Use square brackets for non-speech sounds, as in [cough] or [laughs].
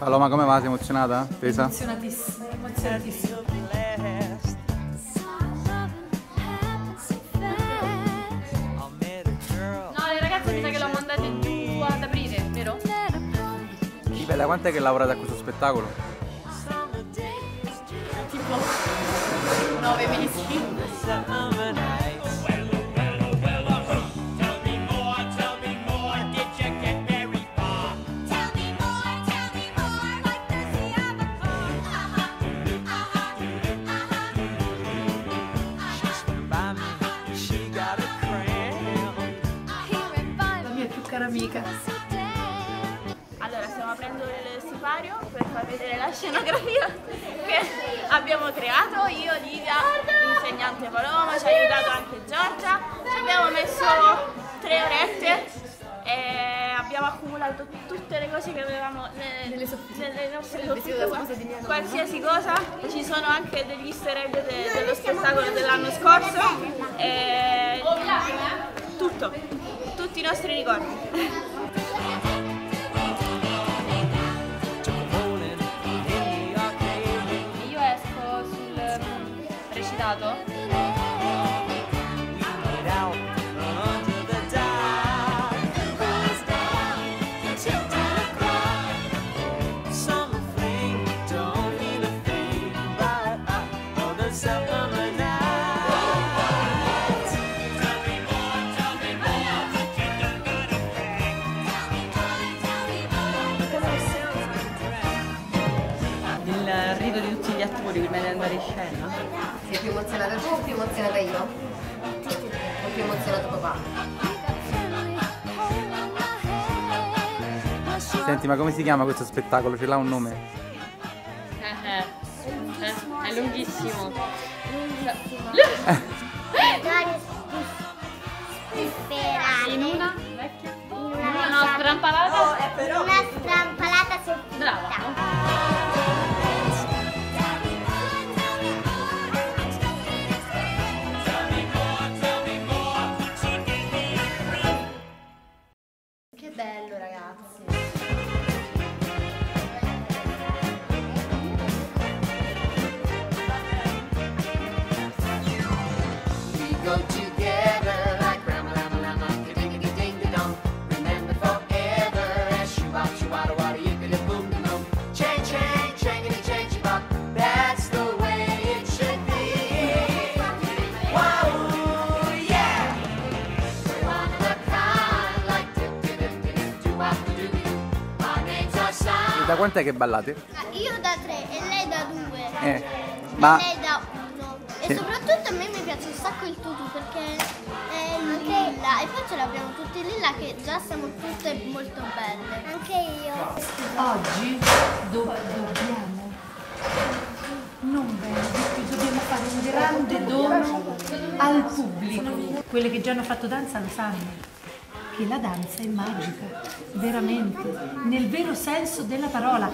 Paloma, come va? Sei emozionata? Tesa? Emozionatissimo, emozionatissimo. No, le ragazze mi sa che l'ho mandate giù ad aprire, vero? Sì, bella, quant'è che lavorate a questo spettacolo? Tipo 9 mesi. Amica. Allora, stiamo aprendo il sipario per far vedere la scenografia che abbiamo creato. Io, Livia, l'insegnante Paloma, ci ha aiutato anche Giorgia. Ci abbiamo messo tre orette e abbiamo accumulato tutte le cose che avevamo ne- Nelle nelle nostre nonna. Qualsiasi cosa. Ci sono anche degli easter egg de- dello spettacolo dell'anno scorso. E tutto, tutti i nostri ricordi. Io esco sul recitato. Di tutti gli attori prima di andare in scena. Sei più emozionata tu o più emozionata io? O più emozionato papà? Senti, ma come si chiama questo spettacolo? Ce l'ha un nome? Eh, eh, è lunghissimo. [laughs] In da quant'è che ballate? Io da tre e lei da due. Eh, ma E lei da uno. E Sì. soprattutto a me mi piace un sacco il tutù perché è lilla. E poi ce l'abbiamo tutti lilla che già siamo tutte molto belle. Anche io. Oggi do- dobbiamo, non bene, dobbiamo fare un grande dono al pubblico. Quelle che già hanno fatto danza lo sanno, che la danza è magica, veramente, nel vero senso della parola.